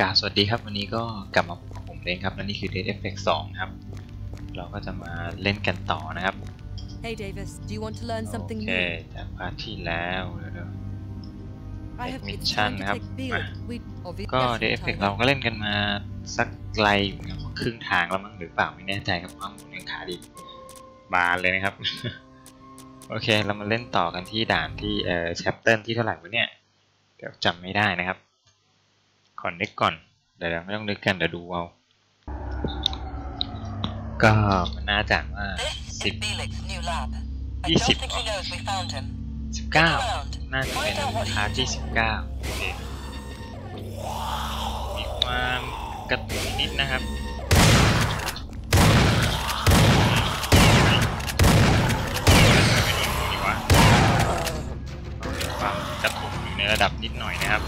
กราบสวัสดีครับ วันนี้ก็กลับมาพบกับผมเองครับและนี่คือ Dead Effect 2ครับ เราก็จะมาเล่นกันต่อนะครับ Hey Davis, do you want to learn โอ something เค new? จากพาร์ทที่แล้วเดี๋ยว I have Mission it's time to นะครับ take Bill. มา We obviously ๆก็ yes, Dead we Effect time. เราก็เล่นกันมาสักไกลอยู่นะครึ่งทางแล้วมั้งหรือเปล่าไม่แน่ใจครับความหมุนยังขาดอีกบานเลยนะครับ โอเค เรามาเล่นต่อกันที่ด่านที่เอ่อ chapter ที่เท่าไหร่วะเนี่ย เดี๋ยวจำไม่ได้นะครับ ขอนึกก่อนเดี๋ยวเราไม่ต้องนึกกันเดี๋ยวดูเอาก็มันน่าจะว่า This สิบ is Felix' new lab. I ยี่ don't สิบ think he knows we found him. สิบเก้าน่าจะเป็นพาร์ทที่สิบเก้าโอเคมีความกระตุกนิดนะครับดีวะมีความกระตุกอยู่ในระดับนิดหน่อยนะครับ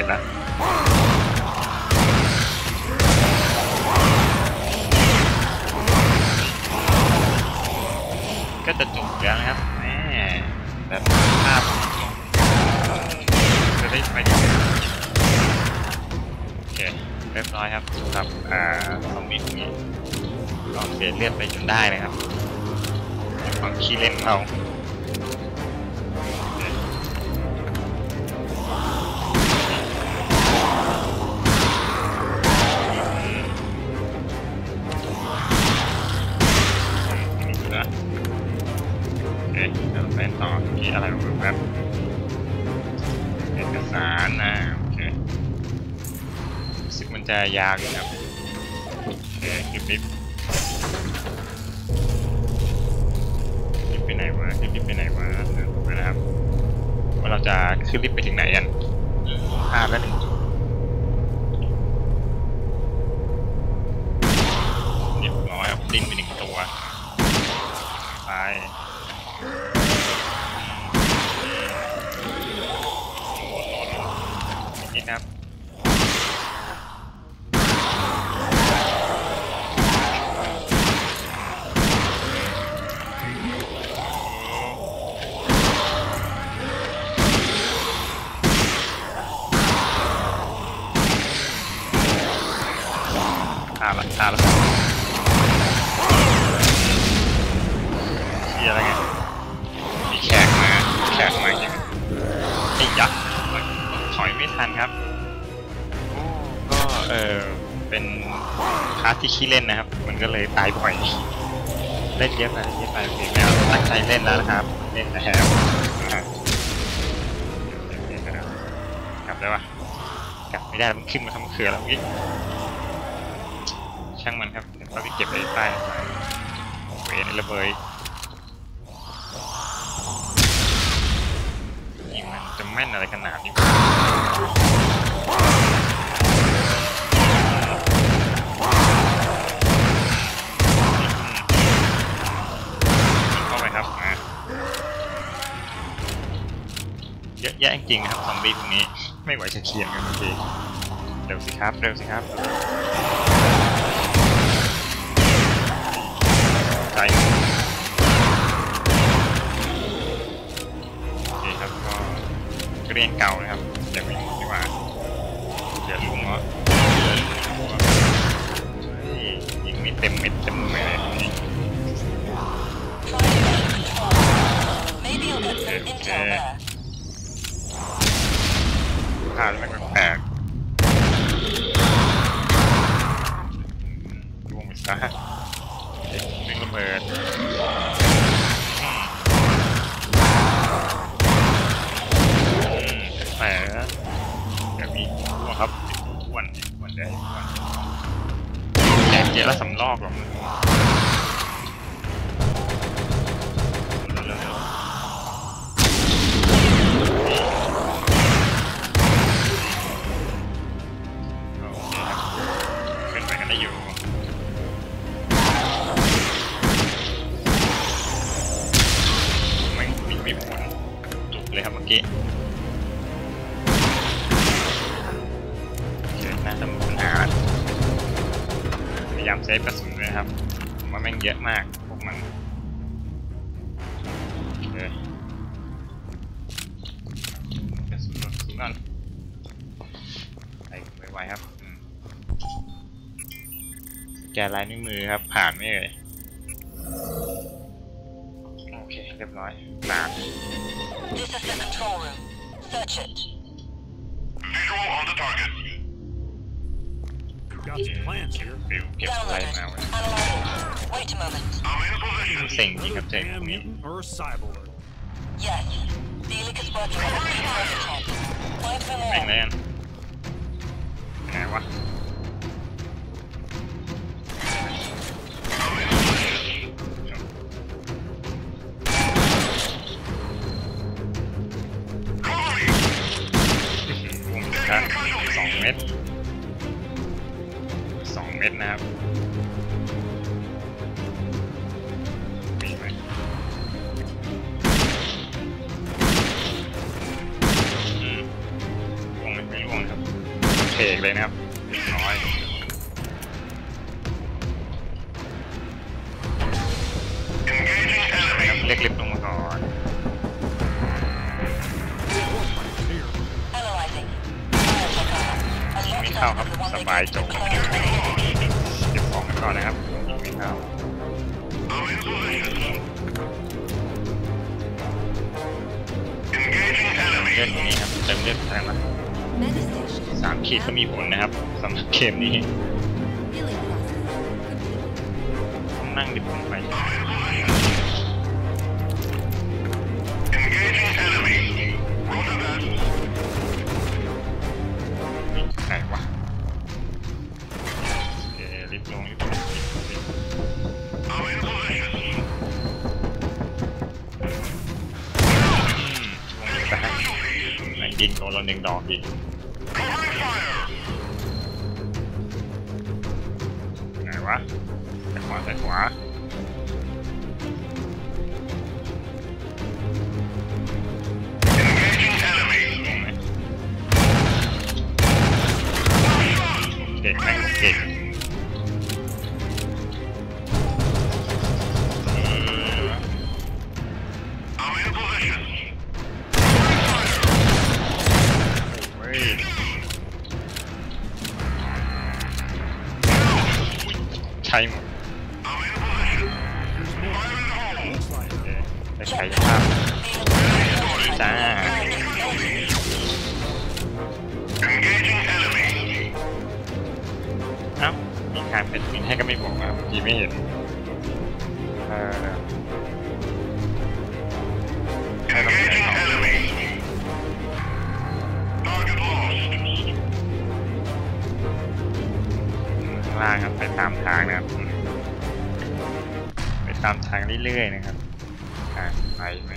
ตุแล้ ไปต่อที่อะไรแบบเอกสารนะโอเครู้สึกมันจะยาวอยู่ครับโอเคคลิปคลิปไปไหนวะคลิปลิฟต์ไปไหนวะเดินไปนะครับว่าเราจะขึ้นลิฟต์ไปถึงไหนกันพลาดแล้วหนึ่ง มาแขกมาอย่างไอ้ยักษ์ถอยไม่ทันครับก็เออเป็นคาสที่ขี้เล่นนะครับ มันก็เลยตายบ่อยเล่นเยอะไปเล่นเยอะไปโอเคแล้วตั้งใจเล่นแล้วนะครับเล่นแล้วนะฮะกลับได้ปะกลับไม่ได้มันขึ้นมาทำเครือแล้วเมื่อกี้ช่างมันครับเดี๋ยวเราไปเก็บไอ้ใต้เวนระเบย แม่นอะไรขนาดนี้เข้าไปครับนะเยอะแยะจริงครับซอมบี้พวกนี้ไม่ไหวจะเคียงกันบางทีเร็วสิครับ เร็วสิครับ เรียนเก่านะครับอย่าไปยุ่งดีกว่าเดี๋ยวลุงเหรอเดี๋ยวลุงเหรอเฮ้ยยิงม่เต็มเม็ดเต็มหน่วยเลยนี่ Try to gain control. Maybe you'll get some Okay. intel there. ผ่านแล้วก็แตกล่วงไปซะเด็กดึงระเบิด เยอะแล้วสำลอกหรอกามเซฟกระสุนด้วยครับผมว่าแม่งเยอะมากพวกมันโอเคกระสุนกระสุนก่นใส่ไวๆครับแกลายนิ้วมือครับ ผ่านไม่เอ่ยโอเค เรียบร้อยผ่าน Got some plans here. ฟิวเก็บอะไร Downloaded. มาไว้ Analyzing. Wait a moment. I'm in position. เซ็งจริงครับเจ๊พว Damn กนี้ mutant or a cyborg. Yes. Delik is working on a new prototype. Find for แม่ง more. เลยอั นะครับมีไหมอืมล่วงไหมไม่ล่วงครับเทกเลยนะครับเรียบร้อยครับเล็กลิฟต์ลงมาก่อน Here. Analyzing. Biotech armor. A lot ไม่เข้าครับ of the one ส they บาย did โจ to บ clone me. เก็บของ ก่อนนะครับไม่เข้า I'm in position. Engaging เลือ enemy. ดนี้ครับเติมเลือดแทนละสามขีดก็มีผลนะครับสำหรับเกมนี้ต้องนั่งดิบลงไป ม่งยิงโดนเราหนึ่งดอกอีกไหนวะใส่ขวาใส่ขวาเก่งแม่งเก่ ตามทางนะครับ ไปตามทางเรื่อยๆนะครับ ทางไปไหม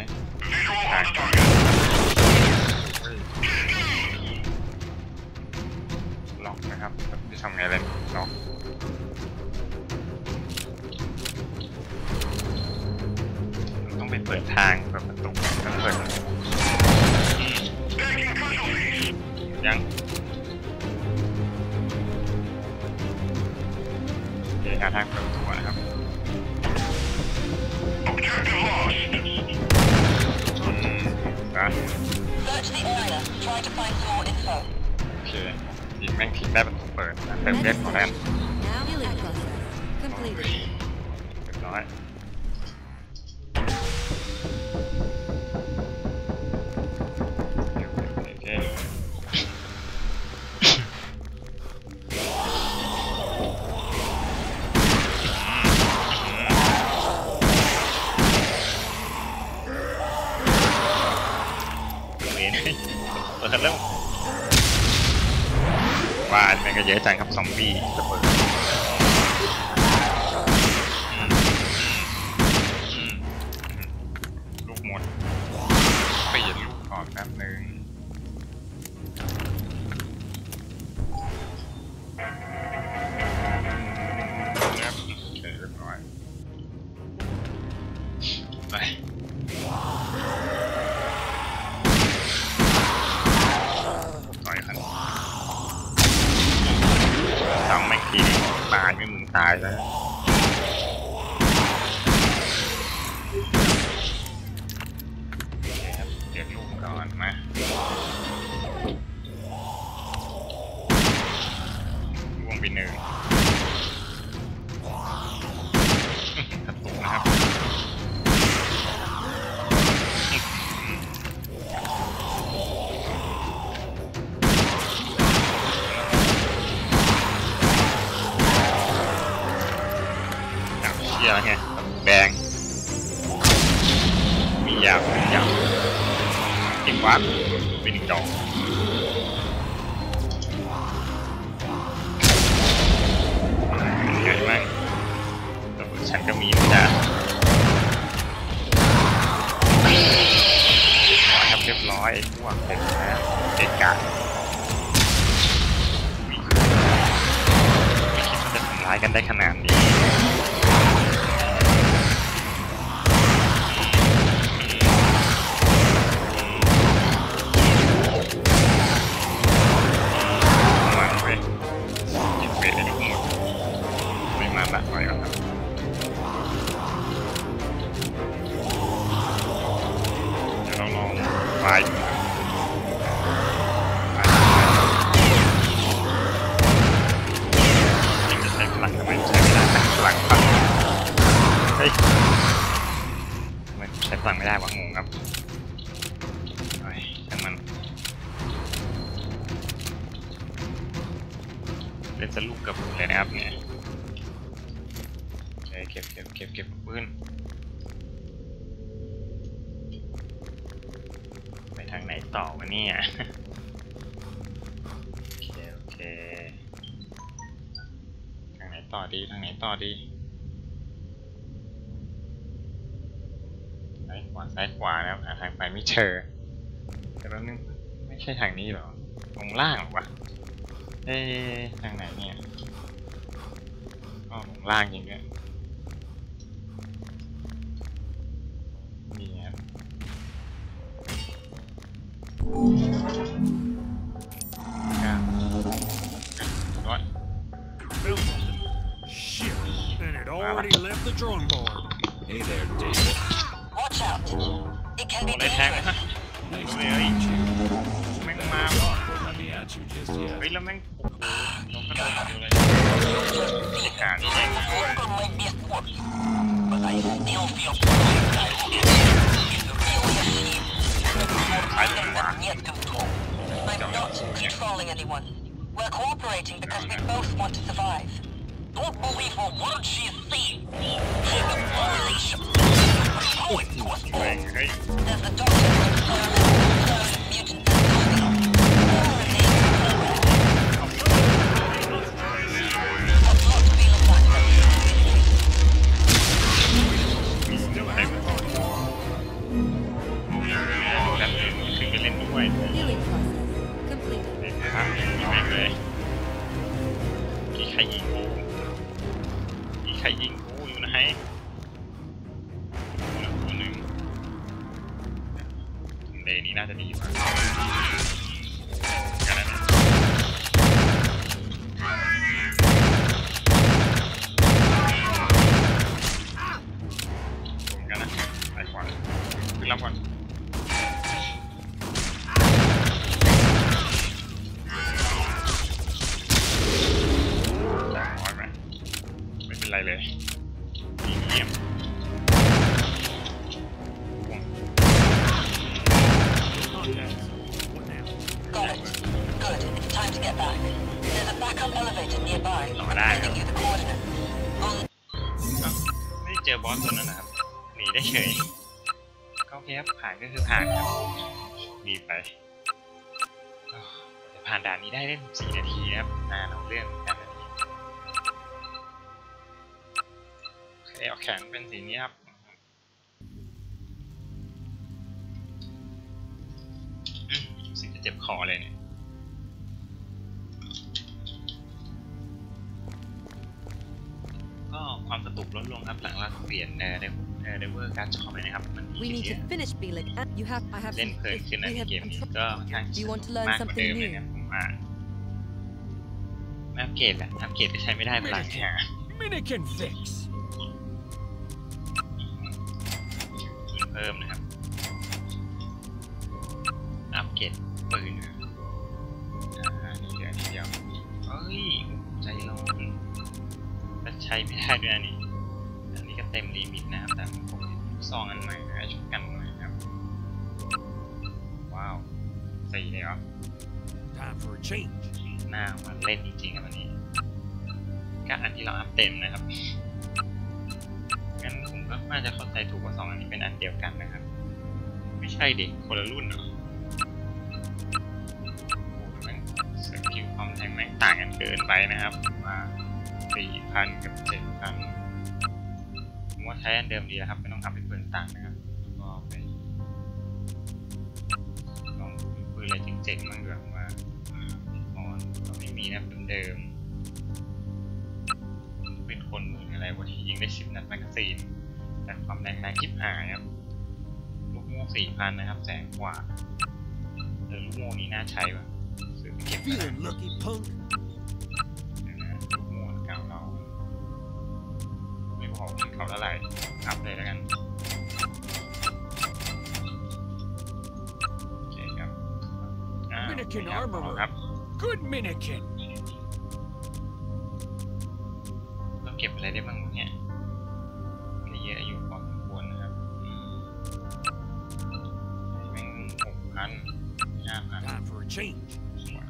ล็อกนะครับจะทำไงเลยล็อกต้องไปเปิดทาง เยอะจังครับซอมบี้ระเบิด renewed. that way. I don't know. I ซ้ายขวานะครับหาทางไปไม่เจอแต่แล้นึงไม่ใช่ทางนี้หรอลงล่างหรอวะเอ๊ทางไหนเนี่ยอ๋อลงล่างจริงด้วยนี่คา Hey there, David. I'm not controlling anyone. We're cooperating because we both want to survive. Don't believe what word she's saying. No, it wasn't. Hey, hey. Healing process. ดีมาก ผ่านด่านนี้ได้ได้สี่นาทีนะครับนานเอาเรื่องนานนาทีโอเคเอาแขนเป็นสีนี้ครับสิ่งจะเจ็บคอเลยเนี่ยก็ความกระตุกลดลงครับหลังเราเปลี่ยนเดเวอร์การช็อปนะครับมันมีเล่นเพลินขึ้นนเกมนี้ก็ค่อนข้างสนุกมากกว่าเดิมเลยนะ มาไม่อัปเกรดแหละอัปเกรดก็ใช้ไม่ได้พลังแค่เพิ่มนะครับ อัปเกรดปืนอะนี่เดี๋ยวนี่เดี๋ยวเฮ้ยใจร้อนแต่ใช้ไม่ได้ด้วยอันนี้ เต็มนะครับ งั้นผมก็น่าจะเข้าใจถูกว่าสองอันนี้เป็นอันเดียวกันนะครับ ไม่ใช่ดิคนละรุ่นเหรอโอ้โหแม่งสกิลความแรงแม่งต่างกันเกินไปนะครับ มาสี่พันกับเจ็ดพันผมว่าใช้อันเดิมดีแล้วครับ ไม่ต้องทำให้เปลืองตังค์นะครับแล้วก็ไปลองดูปืนอะไรเจ๋งๆบ้างดีกว่าว่าก่อนก็ไม่มีนะเดิม งได้สิบนัดแมกกาซีนแต่ความแรงแรงชิบหายครับลูกโม่สี่พันนะครับ แสนกว่าเออลูกโม่นี้น่าใช้ว่ะซื้อไปเก็บไว้นะ Feeling lucky, punk? เดี๋ยวนะลูกโม่เก่าเรา ไม่บอกมันเขาเท่าไหร่อัพเลยแล้วกันโอเคครับอ่า Minikin ครับ armor ครับ Good Minikin. เราเก็บอะไรได้บ้าง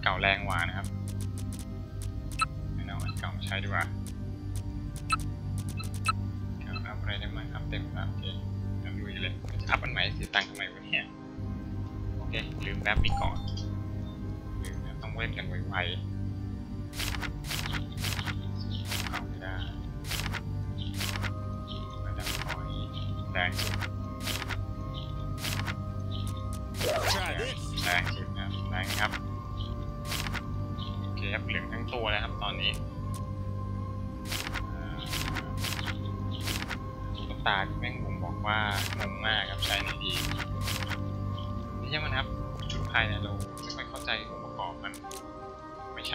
เก่าแรงกว่านะครับไม่เอาอันเก่ามาใช้ดีกว่าเก่าอัพอะไรได้ไหมครับเต็มครับโอเคแล้วลุยเลยจะอัพอันใหม่เสียตังค์ทำไมวะเนี่ยโอเคลืมแรปนี้ก่อนลืมต้องเว้นกันไวๆ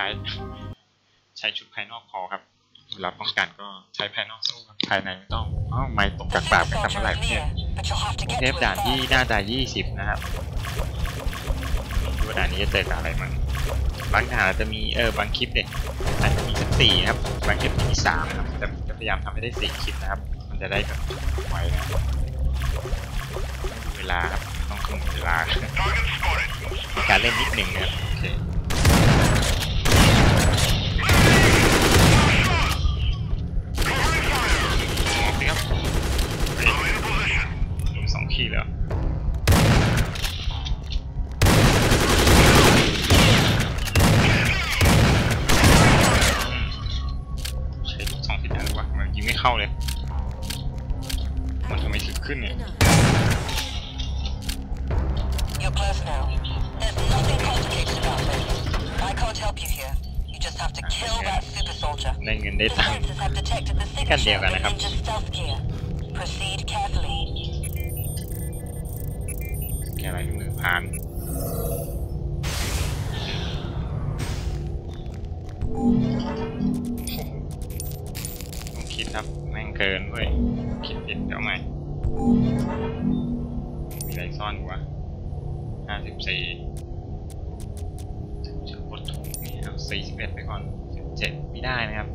ช้ใช้ชุดภายนอกพอครับเวลาป้องกันก็ใช้ภายนอกสู้ครับภายในไม่ต้องอ้าวไม่ตก The จากปาก super ไปทำอะไร soldier is เนี่ย near, but you'll have to กรุง get เท to พ it ด่านที่ fast. น่าจะ20 นะครับดูว่าด่านนี้จะเจอกับอะไรมั้งบางด่านอาจจะมีเออบางคลิปเนี่ยอาจจะมีสักสี่ครับบางคลิปมีสามครับแต่ผมจะพยายามทำให้ได้สี่คลิปนะครับ มันจะได้แบบไวนะต้องดูเวลาครับต้องคำนวณเวลา Target spotted. มีการเล่นนิดนึงนะครับโอเค ครับ แม่งเกินเว้ยคิดผิดเดี๋ยวใหม่มีอะไรซ่อนอยู่วะห้าสิบสี่จะกดถูกนี่เอาสี่สิบเอ็ดไปก่อนสิบเจ็ดไม่ได้นะครับ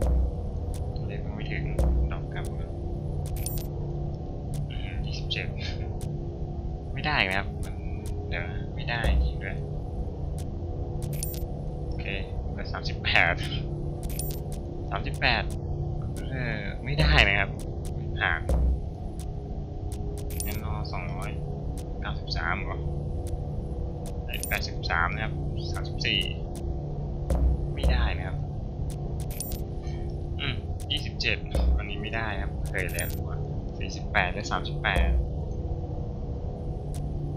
ตัวเลขมันไม่ถึงดอกกลับมยี่สิบเจ็ดไม่ได้นะครับ มันเดี๋ยวไม่ได้จริงด้วยโอเคเหลือสามสิบแปดสามสิบแปด ไม่ได้นะครับห่างงั้นรอสองร้อยเก้าสิบสามเหรอแปดสิบสามนะครับสามสิบสี่ไม่ได้นะครับ อืมยี่สิบเจ็ดวันนี้ไม่ได้ครับ เคยแล้วว่าสี่สิบแปดและสามสิบแปด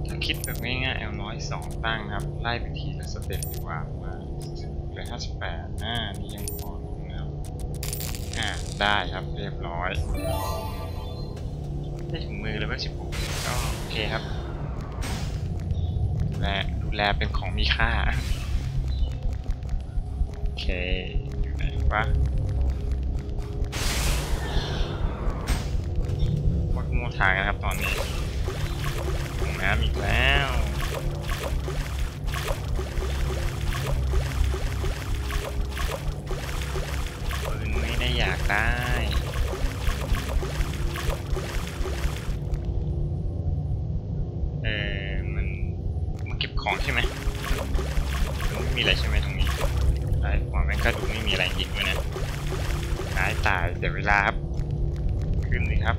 ถ้าคิดแบบง่ายๆเอาน้อยสองตั้งครับ ไล่ไปทีละสเต็ปดีกว่ามาเหลือห้าสิบแปดอ่านี่ยังพอ ได้ครับเรียบร้อย ได้ถึงมือเลยว่าสิบหกก็โอเคครับ และดูแลเป็นของมีค่า โอเคว่ไหนวะวัดมูทางนะครับตอนนี้น้ำอีกแล้ว ได้อยากได้เออมันมัเก็บของใช่ไหมมันไม่มีอะไรใช่ไหมตรงนี้ไอ้หัวแม่งก็ดูไม่มีอะไรยิงด้วยนะหายตายเสียเวลาครับ ขึ้นเลยครับ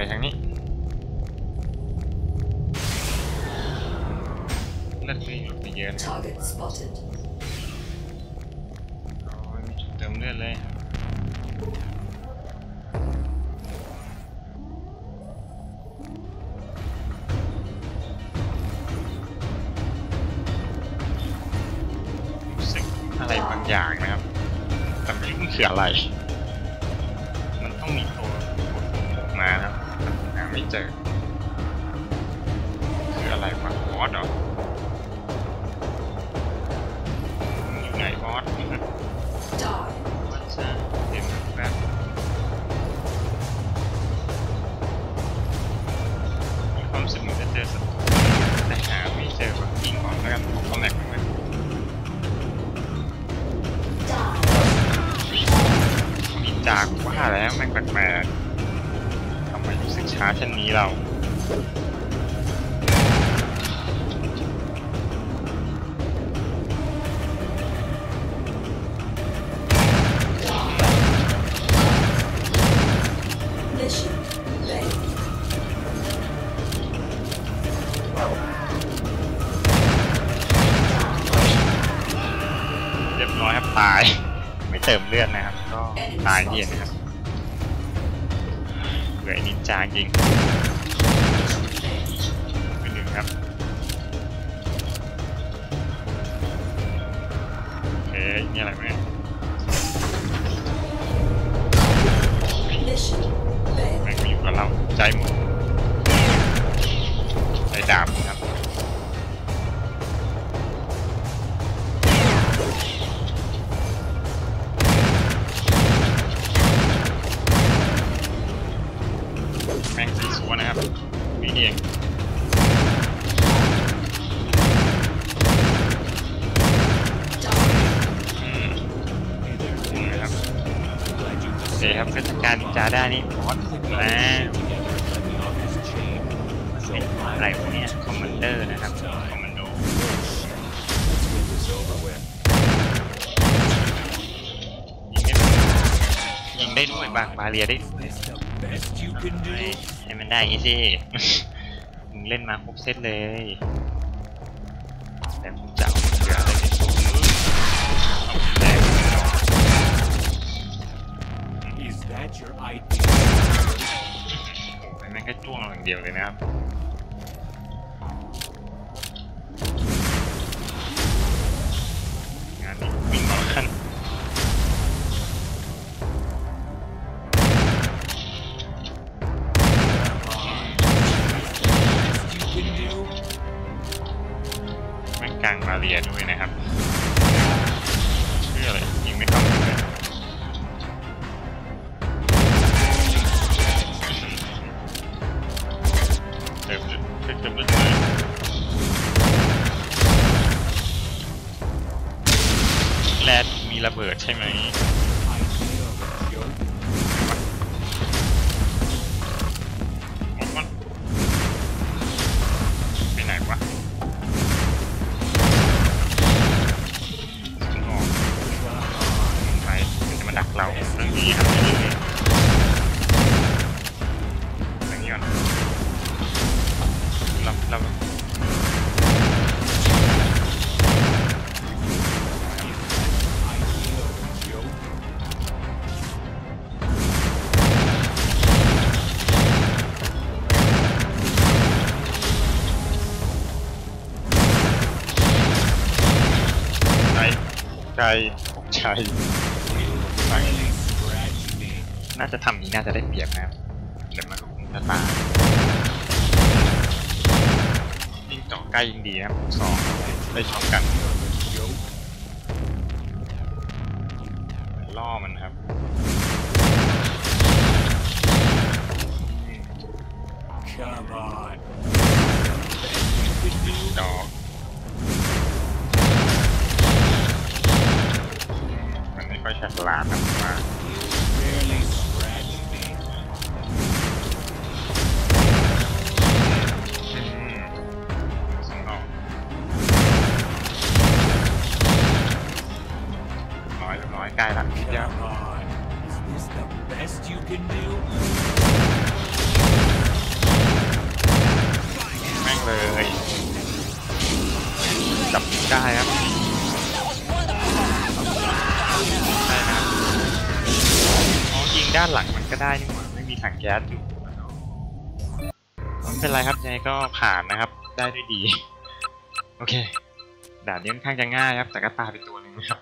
ไปทางนี้เลือดมีลดไปเยอะนะเติมเลือดเลย การจาด้านี่นะเอะไรพวกนี้คอมมานเดอร์นะครับคอมมานโดยิงได้ด้วยบางบาเรียได้ให้มันได้อีสิมึงเล่นมาครบเซตเลย Your ID. Ennek egy tolnak gyergéne. ช่น่าจะทำนี้น่าจะได้เปรียบนะครับเดี๋ยวมานคงจะตายยิ่งต่อใกล้ยิ่งดีนะครับสองได้ช็อตกันล่อมันครับดอ ยใกล้ละนิดเดียว Come on. Is this the best you can do? แม่งเลยจับได้ครับ งด้านหลังมันก็ได้นี่หว่าไม่มีถังแก๊สอยู่ไม่เป็นไรครับยังไงก็ผ่านนะครับ ได้ด้วยดี โอเคด่านนี้ค่อนข้างจะง่ายครับ แต่ก็ตายไปตัวหนึ่งนะครับ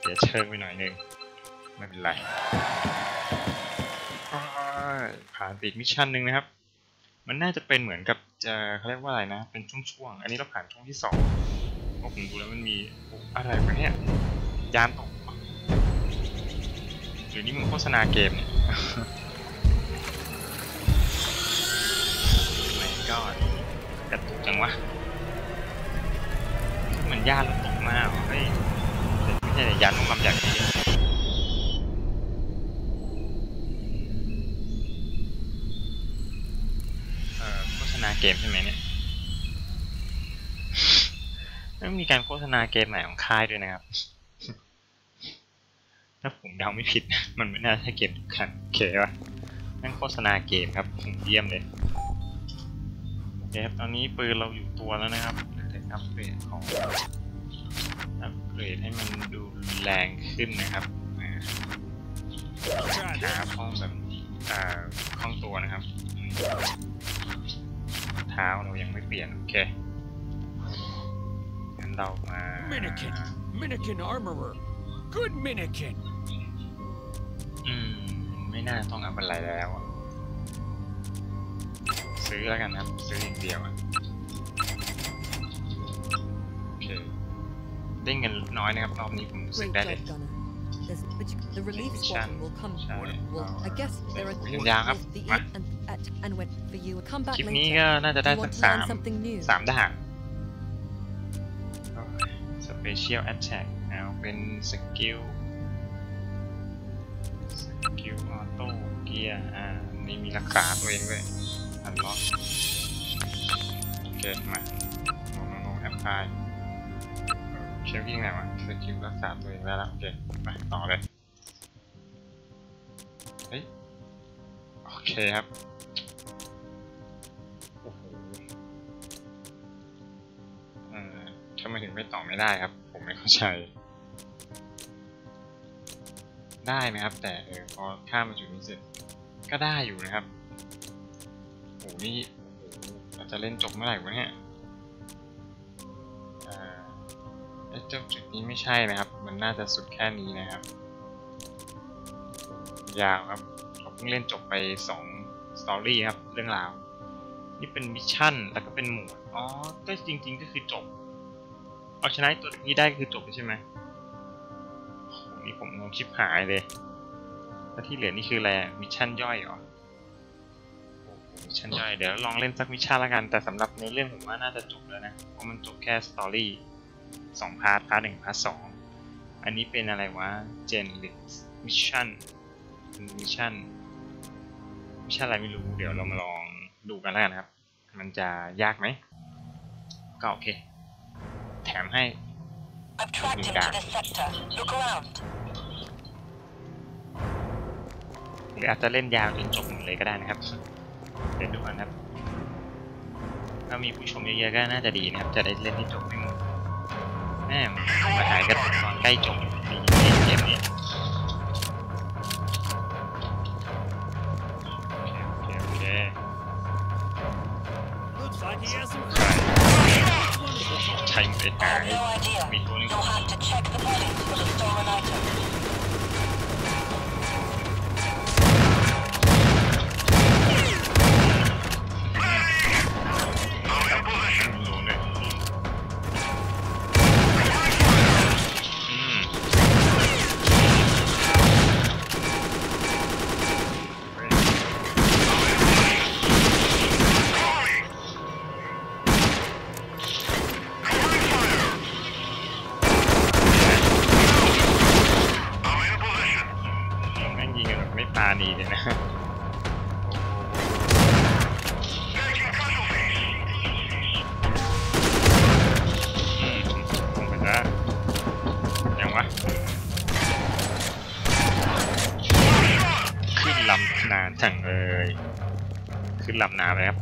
เสียเชิงไปหน่อยนึงไม่เป็นไรผ่านปอีกมิชชั่นหนึ่งนะครับ มันน่าจะเป็นเหมือนกับจะเขาเรียกว่าอะไรนะ เป็นช่วงๆ อันนี้เราผ่านช่วงที่สองเพราผมดูแล้วมันมีอะไรวะเนี่ยยานตก หรอหรือนี่มึงโฆษณาเกมเนี่ยไม่ก็กระตุกจังวะเหมือนยานเราตกมาเหรอเฮ้ยแต่ไม่ใช่ยานลงลำใหญ่กว่านี้เอ่อโฆษณาเกมใช่ไหมเนี่ยแล้วมีการโฆษณาเกมใหม่ของค่ายด้วยนะครับ ถ้าผมเดาไม่ผิด มันไม่น่าใช่เกมทุกคันโอเคปะนั่นโฆษณาเกมครับผมเยี่ยมเลยโอเคครับตอนนี้ปืนเราอยู่ตัวแล้วนะครับเหลือแต่อัปเกรดของอัปเกรดให้มันดูแรงขึ้นนะครับอ่าข้องแบบอ่าคล้องตัวนะครับเท้าเรายังไม่เปลี่ยนโอเคงั้นเรามา Minikin. Minikin armorer. Good Minikin. อืม ไม่น่าต้องอัพอะไรแล้วอะซื้อแล้วกันครับ ซื้ออย่างเดียวอะโอเคได้เงินน้อยนะครับ รอบนี้ผมรู้สึก Great ได้เลย job, Gunner. There's, but you, the relief Mission. squadron will come. Mission. Well, I guess there are Mission ยาวครับ the มา and at and went for you. Come back คลิป later. นี้ก็น่าจะได้ You สัก want to สาม learn something new? สามด่านสเปเชียลแอ t แทกเอาเป็นสกิล เียอ่า นี่มีรักษาตัวเองด้วย อันล็อกโอเค มาโนโนโนแอปพลายเชฟวิ่งไหนวะสกิลรักษาตัวเองได้แล้ว โอเค มาต่อเลย เฮ้ย โอเคครับโอ้โหเอ่อทำไมถึงไม่ต่อไม่ได้ครับ ผมไม่เข้าใจได้นะครับ แต่เออพอข้ามมาจุดนี้เสร็จ ก็ได้อยู่นะครับโอ้โหนี่โอ้โหเราจะเล่นจบเมื่อไหร่วะเนี่ยเอ่อไอ้เจ้าจุดนี้ไม่ใช่นะครับ มันน่าจะสุดแค่นี้นะครับ ยาวครับเราเพิ่งเล่นจบไปสอง story ครับ เรื่องราว นี่เป็น mission แล้วก็เป็นหมวด อ๋อ ก็จริง ๆ ก็คือจบ เอาชนะไอ้ตัวนี้ได้ก็คือจบใช่ไหมโอ้โหนี่ผมงงชิบหายเลย แล้วที่เหลือนี่คืออะไรอะ mission ย่อยเหรอโอ้โห mission ย่อยเดี๋ยวลองเล่นสัก mission ละกัน แต่สำหรับในเรื่องผมว่าน่าจะจบแล้วนะ เพราะมันจบแค่ story สอง part part หนึ่ง part สองอันนี้เป็นอะไรวะเจนลิส mission mission mission อะไรไม่รู้เดี๋ยวเรามาลองดูกันแล้วกันครับ มันจะยากไหมก็โอเค แถมให้ I've tracked him to หรืออาจจะเล่นยาวจนจบเลยก็ได้นะครับ เดี๋ยวดูกันครับ ถ้ามีผู้ชมเยอะๆก็น่าจะดีนะครับ จะได้เล่นให้จบไม่หมดแม่มาหายกันตอนใกล้จบในเกมนี้โอเคโอเคโอเค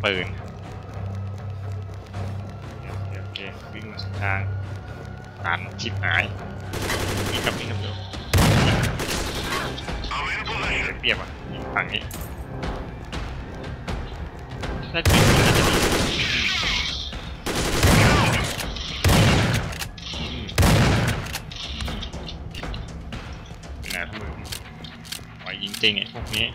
ปืนโอเควิ่งมาสุดทางตันชิบหายวิ่งกับวิ่งกับเร็ว I'm in เสี position. ยเปรียบอะฝั่งนี้ถ้าจุดมันน่าจะดีอืมเป็นไงพวกมึงไหวจริงๆไอ้พวกนี้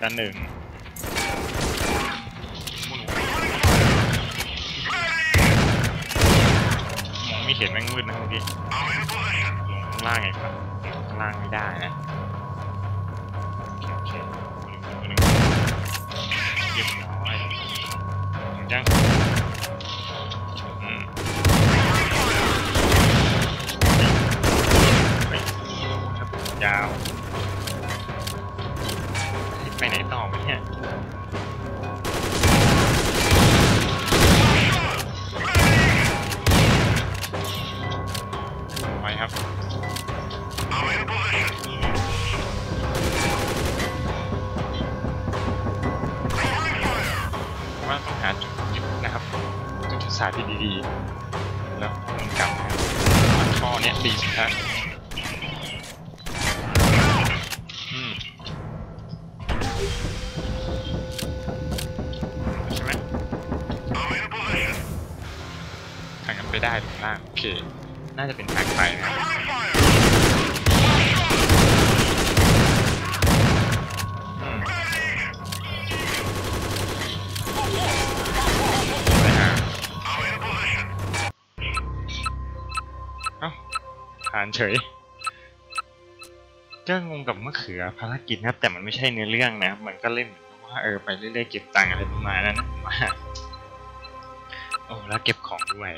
ชั้นหนึ่งมองไม่เห็นแม่งมืดนะเมื่อกี้ลงข้างล่างไงครับลงข้างล่างไม่ได้นะโอเคโอเคเรียบร้อยยังยาว ไปไหนต่อวะเนี่ยไว้ครับว่าต้องหาจุดยึดนะครับจุดศาสตร์ที่ดีๆ แล้วมันกลับมันท่อเนี่ยตีสิครับ ไปได้ตรงล่างโอเค น่าจะเป็นทางไปนะ Covering fire. อืมไปหา I'm in position. เอ้าผ่านเฉยก็งงกับมะเขือภารกิจนะครับ แต่มันไม่ใช่เนื้อเรื่องนะ มันก็เล่นเหมือนว่าเออไปเรื่อยๆเก็บตังค์อะไรประมาณนั้นนะว่าโอ้แล้วเก็บของด้วย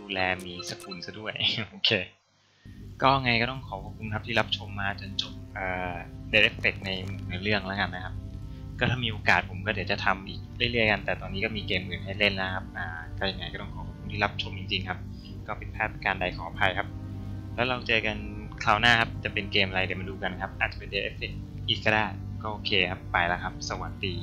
ดูแลมีสกุลซะด้วย โอเค ก็ไงก็ต้องขอขอบคุณครับที่รับชมมาจนจบเอ่อเดเรฟเฟกในในเรื่องแล้วกันนะครับ ก็ถ้ามีโอกาสผมก็เดี๋ยวจะทำอีกเรื่อยๆกัน แต่ตอนนี้ก็มีเกมอื่นให้เล่นแล้วครับก็ยังไงก็ต้องขอขอบคุณที่รับชมจริงๆครับ ก็เป็นพลาดการใดขออภัยครับ แล้วเราเจอกันคราวหน้าครับ จะเป็นเกมอะไรเดี๋ยวมาดูกันครับ อาจจะเป็นเดเรฟเฟกอีกก็ได้ ก็โอเคครับ ไปแล้วครับ สวัสดี